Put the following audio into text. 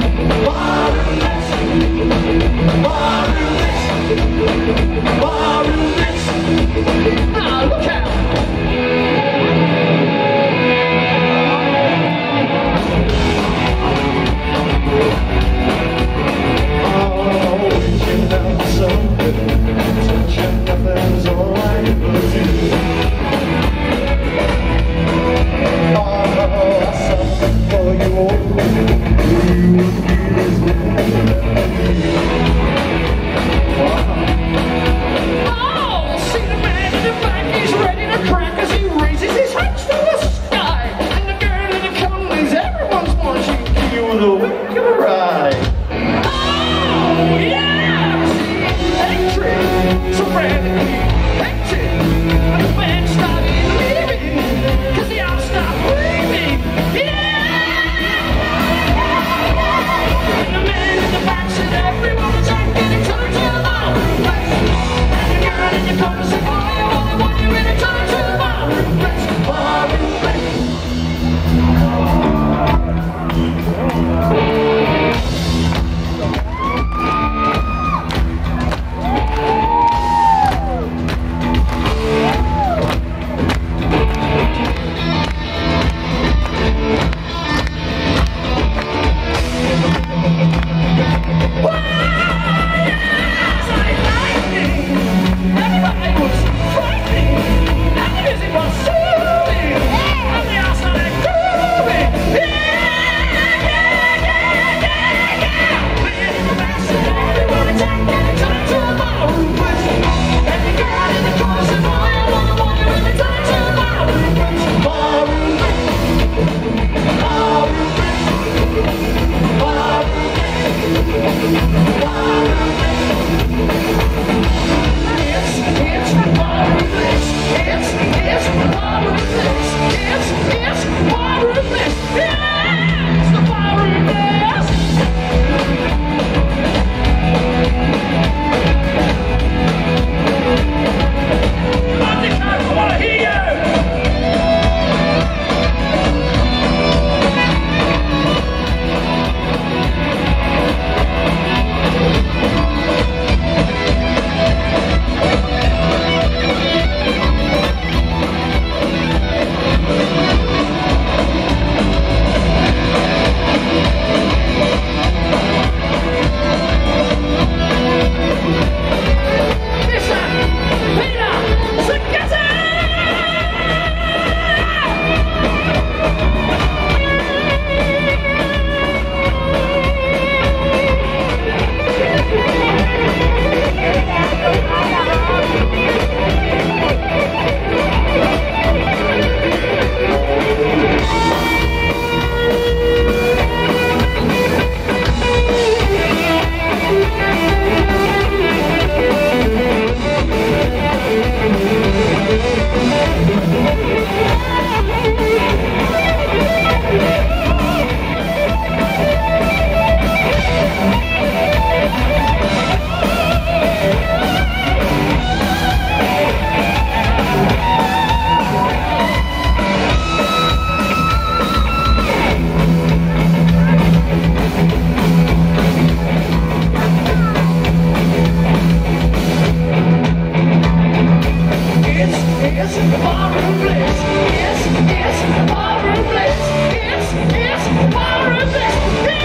The mundo. It's, it's, it's,